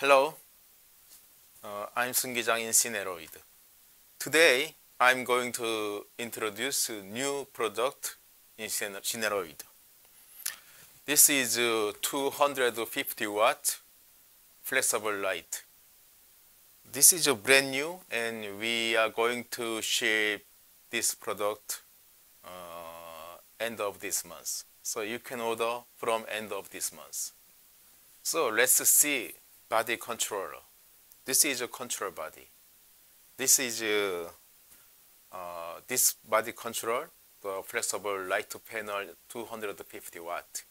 Hello, uh, I'm Sun Gi-jang in Cineroid. Today, I'm going to introduce a new product in Cineroid. This is a 250 watt flexible light. This is a brand new and we are going to ship this product uh, end of this month. So you can order from end of this month. So let's see body controller. This is a control body. This is a, uh, this body control, the flexible light panel 250 watt.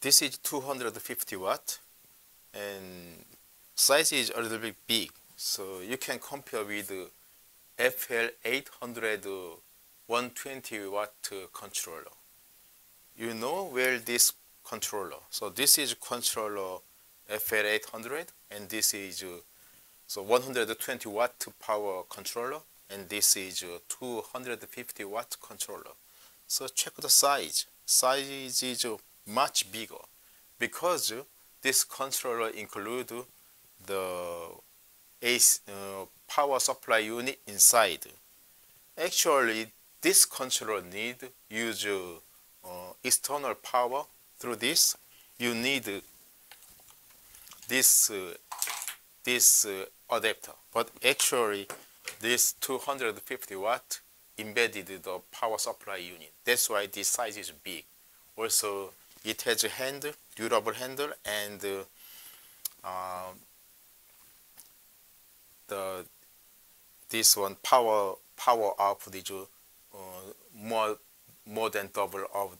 This is 250 watt and size is a little bit big. So you can compare with FL 800 uh, 120 watt uh, controller. You know where this controller. So this is controller FL800 and this is so 120 watt power controller and this is 250 watt controller. So check the size. Size is much bigger because this controller include the AC, uh, power supply unit inside. Actually, this controller need use uh, external power through this, you need this uh, this uh, adapter. But actually, this 250 watt embedded the power supply unit. That's why this size is big. Also, it has a handle, durable handle, and uh, the this one power power output is uh, more more than double of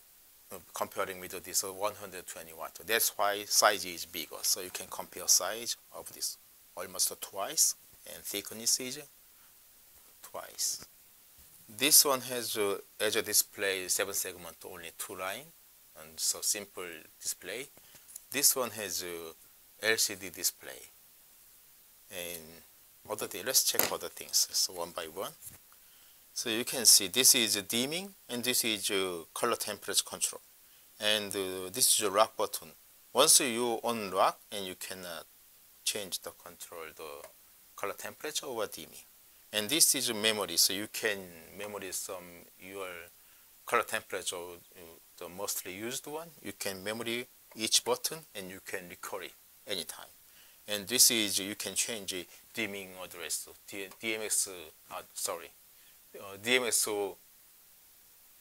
comparing with this 120 watt. That's why size is bigger. So you can compare size of this almost twice and thickness is twice. This one has uh, edge display 7 segment only 2 line and so simple display. This one has uh, LCD display and other things. Let's check other things so one by one. So you can see this is a dimming and this is color temperature control. And uh, this is a lock button. Once you unlock and you cannot change the control, the color temperature or dimming. And this is memory, so you can memory some your color temperature, the mostly used one. You can memory each button and you can record it anytime. And this is, you can change dimming address, DMX, uh, sorry, uh, DMX,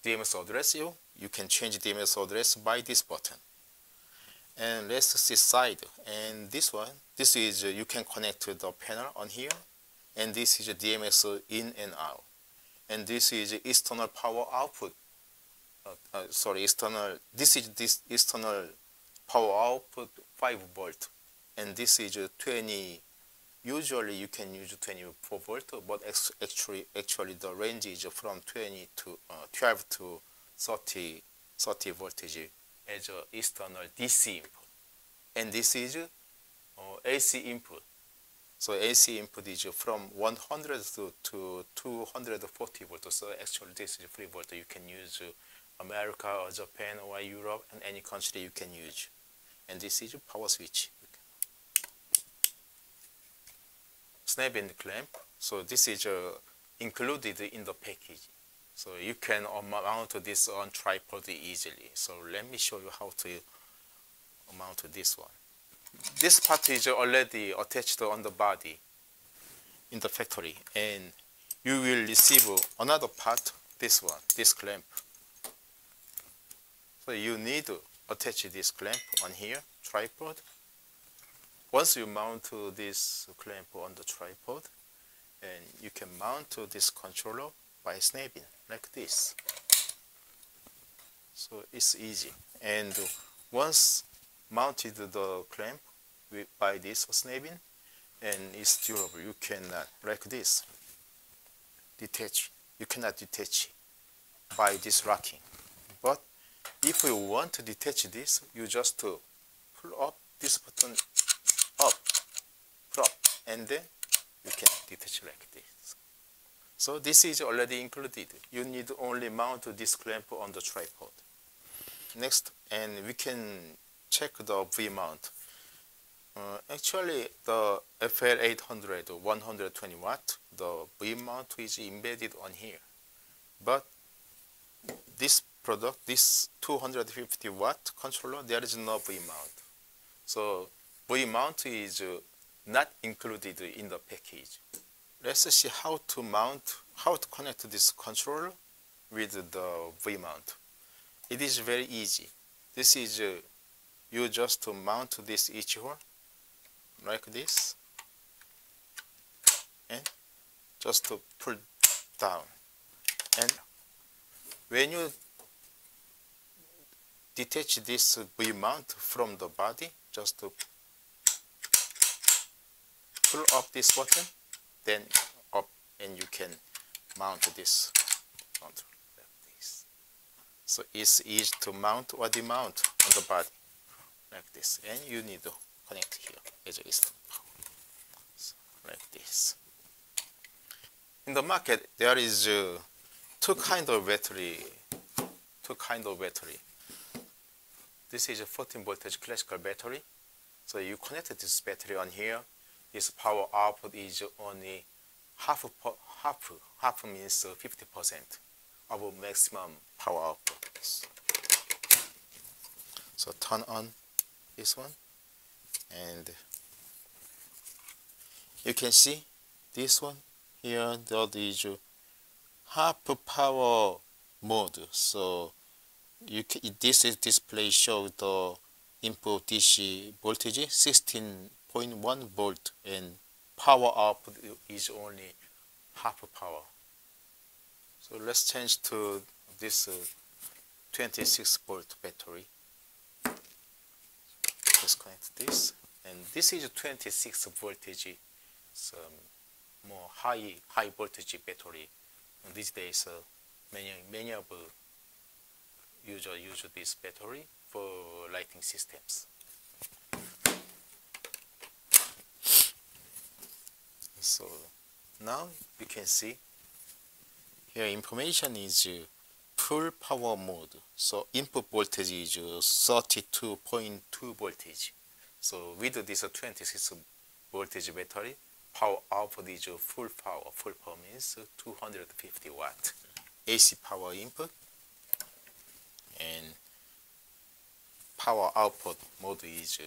DMX address you, you can change DMX address by this button. And let's see side. And this one, this is, uh, you can connect to the panel on here. And this is a DMX in and out. And this is external power output. Uh, uh, sorry, external, this is this external power output 5 volt. And this is 20 usually you can use 24 volt, but actually, actually the range is from 20 to uh, 12 to 30, 30 voltage as a external DC input. And this is uh, AC input. So AC input is from 100 to, to 240 volt. So actually this is 3 volt. You can use America or Japan or Europe and any country you can use. And this is a power switch. Snap-in clamp. So this is uh, included in the package. So you can mount this on tripod easily. So let me show you how to mount this one. This part is already attached on the body in the factory and you will receive another part, this one, this clamp. So you need to attach this clamp on here, tripod, once you mount to this clamp on the tripod, and you can mount to this controller by snapping like this. So it's easy. And once mounted the clamp by this snapping, and it's durable, you can uh, like this detach. You cannot detach by this locking. But if you want to detach this, you just pull up this button and then you can detach like this. So this is already included. You need only mount this clamp on the tripod. Next, and we can check the V-mount. Uh, actually, the FL800 120 watt, the V mount is embedded on here. But this product, this 250 watt controller, there is no V mount. So V mount is uh, not included in the package. Let's see how to mount, how to connect this controller with the V mount. It is very easy. This is uh, you just to mount this each one like this and just to pull down and when you detach this V mount from the body just to pull up this button then up and you can mount this. Control like this. So it's easy to mount or demount on the body like this. And you need to connect here. As is so like this. In the market there is uh, two kind of battery two kind of battery. This is a 14 voltage classical battery. So you connect this battery on here this power output is only half half half means 50 percent of maximum power output. So turn on this one and you can see this one here that is half power mode. So you can, this is display show the input DC voltage 16.1 volt and power output is only half power. So let's change to this uh, 26 volt battery. Disconnect this. And this is a 26 voltage so more high high voltage battery. And these days uh, many many of uh, users use this battery for lighting systems so now you can see here information is uh, full power mode. So input voltage is uh, 32.2 voltage. So with this 26 voltage battery, power output is uh, full power. Full power means uh, 250 watt. AC power input and power output mode is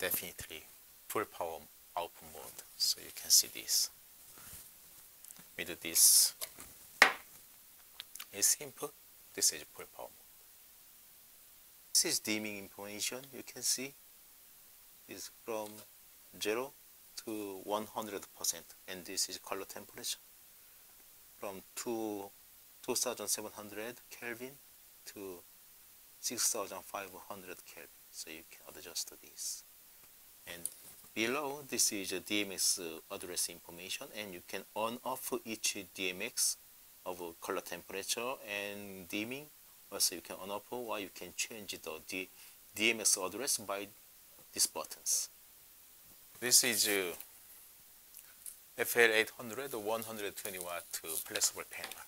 definitely full power output mode. So you can see this. We do this. Is input, this is full power mode. This is dimming information you can see. Is from 0 to 100% and this is color temperature. From 2, 2700 Kelvin to 6500 Kelvin. So you can adjust to this. And below this is a DMX address information and you can on off each DMX of color temperature and dimming. Also you can on off or you can change the D DMX address by these buttons. This is uh, FL800 120 watt flexible panel.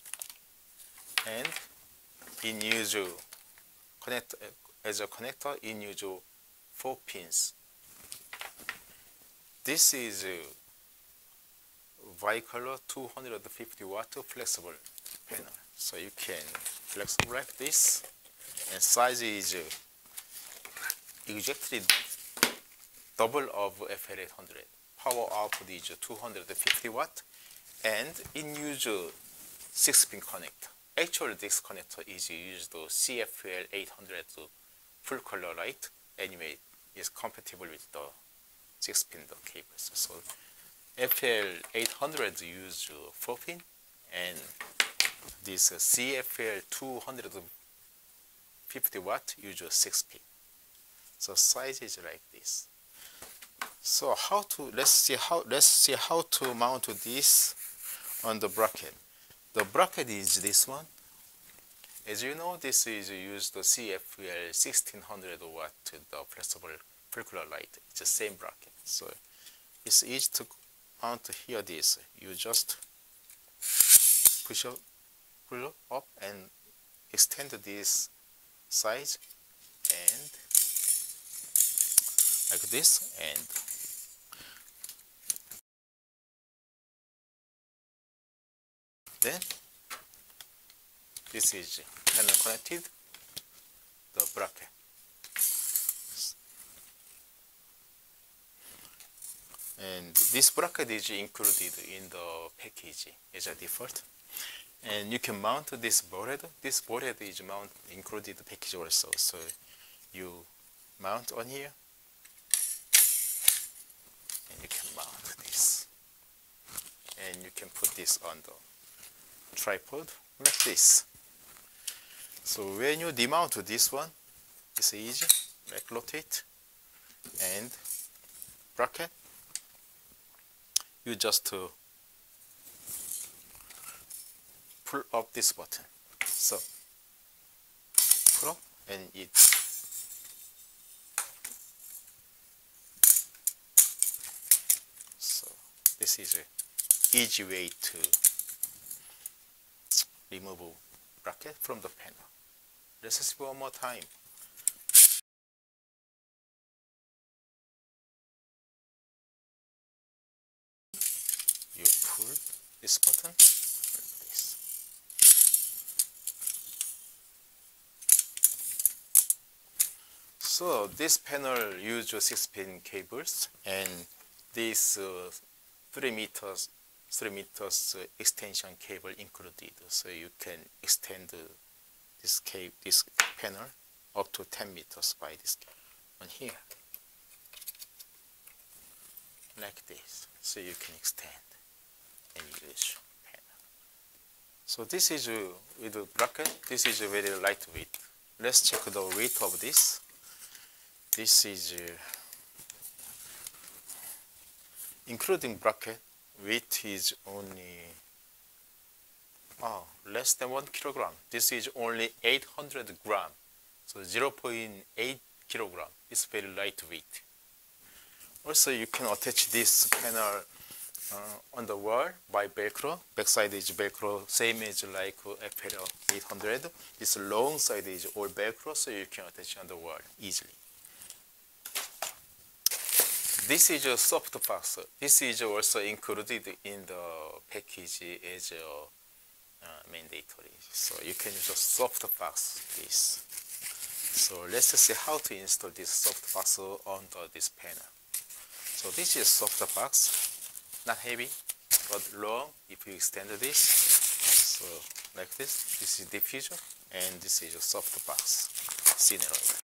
And in use connect as a connector in use four pins this is uh, bicolor 250 watt flexible panel. So you can flexible like this and size is uh, exactly double of FL800. Power output is 250 watt and in use 6 pin connector. Actually this connector is used CFL 800 full color light anyway is compatible with the 6 pin cables. So FL800 use 4 pin and this uh, CFL 250 watt use 6 pin. So size is like this. So how to let's see how let's see how to mount this on the bracket. The bracket is this one. As you know, this is used the CFL 1600 watt the flexible circular light. It's the same bracket. So it's easy to how to hear this you just push up pull up and extend this size and like this and then this is connected the bracket and this bracket is included in the package as a default. And you can mount this board. This board is mount included the package also. So you mount on here. And you can mount this. And you can put this on the tripod like this. So when you demount this one it's easy like rotate and bracket you just uh, pull up this button. So pull up and it so this is a easy way to remove bracket from the panel. Let's see one more time pull this button. Like this. So this panel uses 6 pin cables and this uh, 3 meters 3 meters uh, extension cable included. So you can extend uh, this cable this panel up to 10 meters by this on here. Like this. So you can extend English pen. So this is uh, with the bracket, this is a very lightweight. Let's check the weight of this. This is uh, including bracket, weight is only oh, less than one kilogram. This is only 800 gram, so 0.8 kilogram. It's very lightweight. Also, you can attach this panel uh, on the wall by Velcro. Backside is Velcro, same as like FL 800. This long side is all Velcro, so you can attach on the wall easily. This is a soft box. This is also included in the package as a uh, mandatory. So you can use a soft box this. So let's see how to install this soft box onto this panel. So this is soft box not heavy but long if you extend this so like this this is diffuser and this is your soft box Cineroid.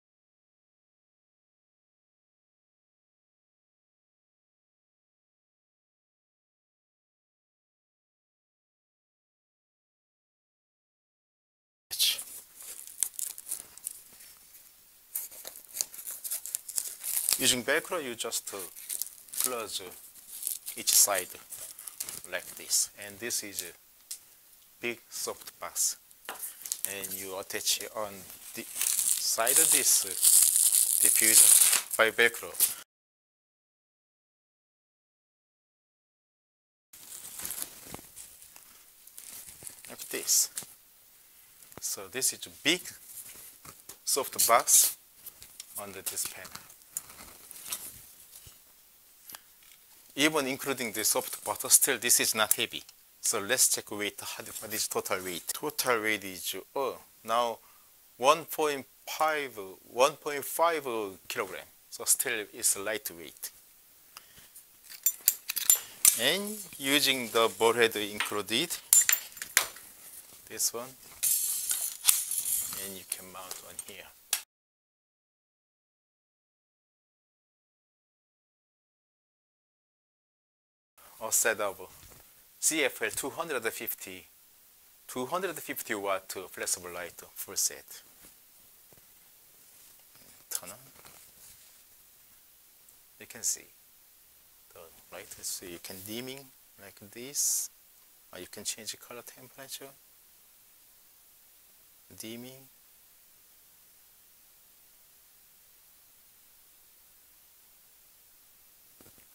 Using Velcro, you just uh, close each side like this. And this is a big soft box and you attach it on the side of this uh, diffuser by velcro like this. So this is a big soft box under this panel even including the soft butter, still this is not heavy. So let's check weight. What is total weight? Total weight is oh now 1.5 1.5 kilogram. So still it's lightweight. And using the ball head included, this one, and you can mount on here. Or set of CFL 250 250 watt flexible light full set. Turn on. You can see the light. So you can dimming like this, or you can change the color temperature. Dimming.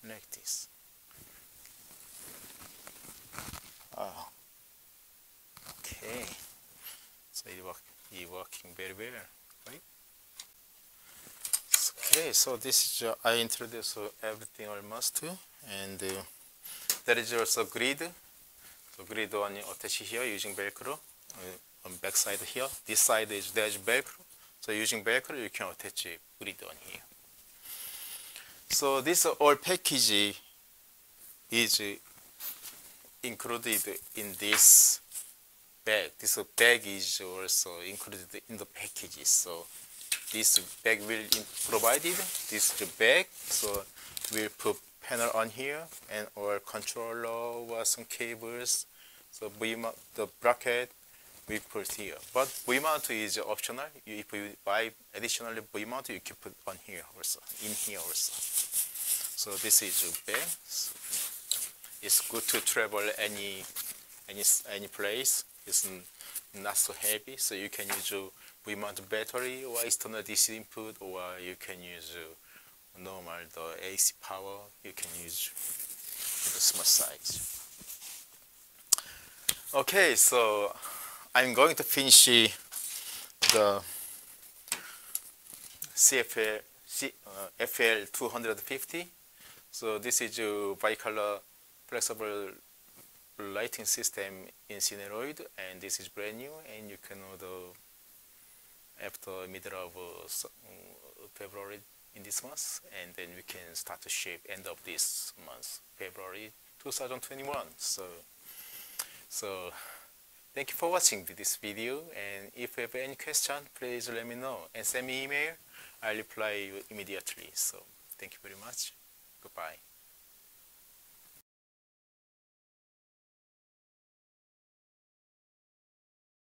Like this. Oh. Okay. So it work, it working very well, right? Okay, so this is uh, I introduce uh, everything almost, and uh, there is also grid. So grid one attach here using Velcro uh, on back side here. This side is there's Velcro. So using Velcro you can attach grid on here. So this all package is included in this bag. This bag is also included in the packages. So this bag will be provided this the bag. So we'll put panel on here and our controller or some cables. So we the bracket we put here. But V mount is optional. If you buy additionally V mount, you can put on here also, in here also. So this is bag. So it's good to travel any any any place. It's not so heavy, so you can use mount battery or external DC input, or you can use normal the AC power. You can use the small size. Okay, so I'm going to finish the CFL C, uh, FL 250. So this is a bicolor flexible lighting system in Cineroid and this is brand new and you can order after middle of uh, uh, February in this month and then we can start to ship end of this month February 2021 so so thank you for watching this video and if you have any question please let me know and send me email. I'll reply you immediately. So thank you very much. Goodbye